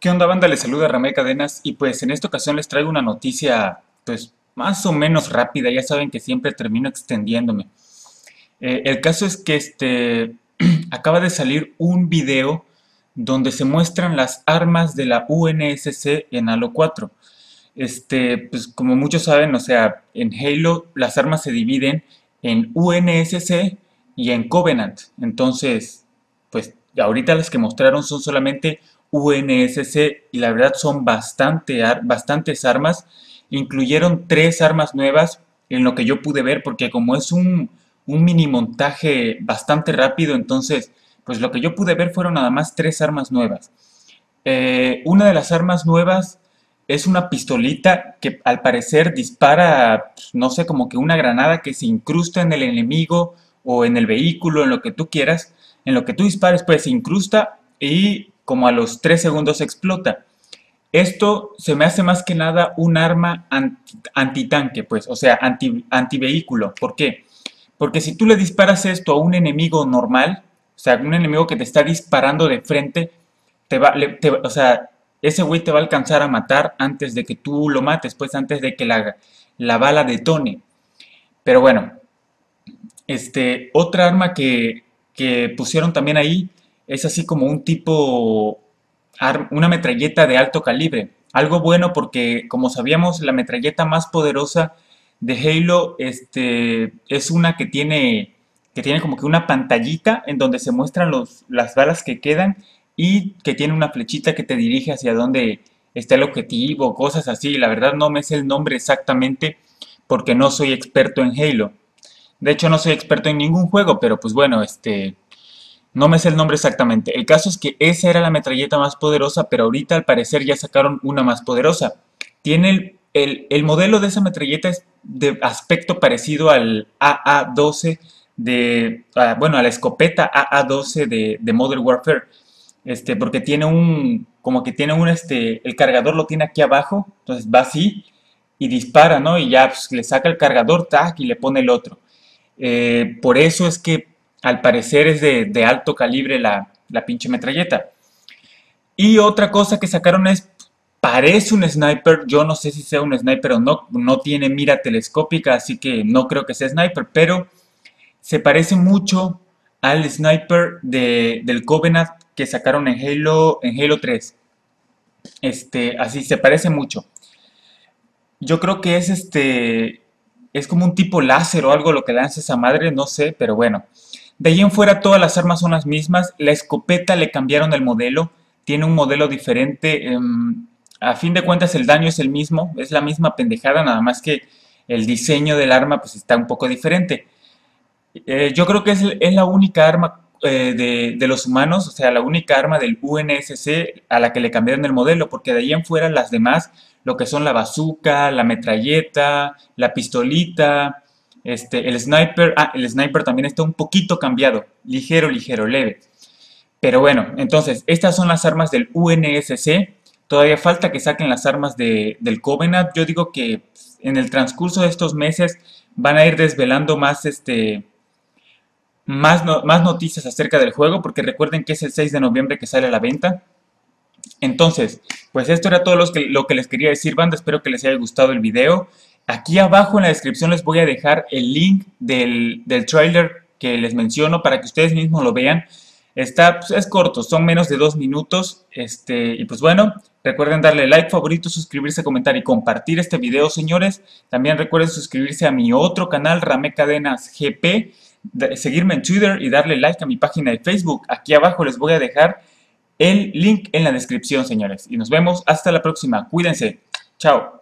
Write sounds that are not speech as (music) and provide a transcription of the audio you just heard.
¿Qué onda banda? Les saluda Ramé Cadenas y pues en esta ocasión les traigo una noticia pues más o menos rápida, ya saben que siempre termino extendiéndome. Eh, el caso es que este (clears throat) acaba de salir un video donde se muestran las armas de la UNSC en Halo 4. Este, pues como muchos saben, o sea, en Halo las armas se dividen en UNSC y en Covenant. Entonces, pues ahorita las que mostraron son solamente UNSC y la verdad son bastante, bastantes armas. Incluyeron tres armas nuevas en lo que yo pude ver porque como es un, mini montaje bastante rápido, entonces pues lo que yo pude ver fueron nada más tres armas nuevas. Eh, una de las armas nuevas es una pistolita que al parecer dispara, pues, no sé, como que una granada que se incrusta en el enemigo o en el vehículo, en lo que tú quieras. En lo que tú dispares, pues se incrusta y como a los 3 segundos explota. Esto se me hace más que nada un arma antitanque, pues, o sea, anti, antivehículo. ¿Por qué? Porque si tú le disparas esto a un enemigo normal, o sea, un enemigo que te está disparando de frente, te va, o sea, ese güey te va a alcanzar a matar antes de que tú lo mates, pues antes de que la, la bala detone. Pero bueno, este, otra arma que, que pusieron también ahí es así como un tipo, una metralleta de alto calibre. Algo bueno porque, como sabíamos, la metralleta más poderosa de Halo este, es una que tiene, que tiene como que una pantallita en donde se muestran los, las balas que quedan y que tiene una flechita que te dirige hacia donde está el objetivo, cosas así. La verdad no me sé el nombre exactamente porque no soy experto en Halo. De hecho no soy experto en ningún juego, pero pues bueno, este no me sé el nombre exactamente. El caso es que esa era la metralleta más poderosa, pero ahorita al parecer ya sacaron una más poderosa. Tiene el, modelo de esa metralleta es de aspecto parecido al AA-12 de, ah, bueno, a la escopeta AA-12 de, de, Modern Warfare. Este, porque tiene un, como que tiene un, este, el cargador lo tiene aquí abajo, entonces va así y dispara, ¿no? Y ya pues, le saca el cargador, tac, y le pone el otro. Eh, por eso es que al parecer es de, alto calibre la, pinche metralleta. Y otra cosa que sacaron es, parece un sniper, yo no sé si sea un sniper o no, no tiene mira telescópica, así que no creo que sea sniper, pero se parece mucho al sniper de, del Covenant que sacaron en Halo, en Halo 3. Este, así se parece mucho. Yo creo que es este, es como un tipo láser o algo lo que lanza esa madre, no sé, pero bueno. De ahí en fuera todas las armas son las mismas, la escopeta le cambiaron el modelo, tiene un modelo diferente, em, a fin de cuentas el daño es el mismo, es la misma pendejada, nada más que el diseño del arma pues está un poco diferente. Eh, yo creo que es, la única arma eh, de, de, los humanos, o sea, la única arma del UNSC a la que le cambiaron el modelo, porque de ahí en fuera las demás, lo que son la bazooka, la metralleta, la pistolita, este, el sniper, ah, el sniper también está un poquito cambiado, ligero, ligero, leve. Pero bueno, entonces, estas son las armas del UNSC. Todavía falta que saquen las armas del Covenant. Yo digo que en el transcurso de estos meses van a ir desvelando más, este, más, más noticias acerca del juego, porque recuerden que es el 6 de noviembre que sale a la venta. Entonces, pues esto era todo lo que, lo que les quería decir, banda. Espero que les haya gustado el video. Aquí abajo en la descripción les voy a dejar el link del, del trailer que les menciono para que ustedes mismos lo vean. Está, pues, es corto, son menos de dos minutos. Este, y pues bueno, recuerden darle like, favorito, suscribirse, comentar y compartir este video, señores. También recuerden suscribirse a mi otro canal, Rame Cadenas GP, seguirme en Twitter y darle like a mi página de Facebook. Aquí abajo les voy a dejar el link en la descripción, señores. Y nos vemos hasta la próxima. Cuídense. Chao.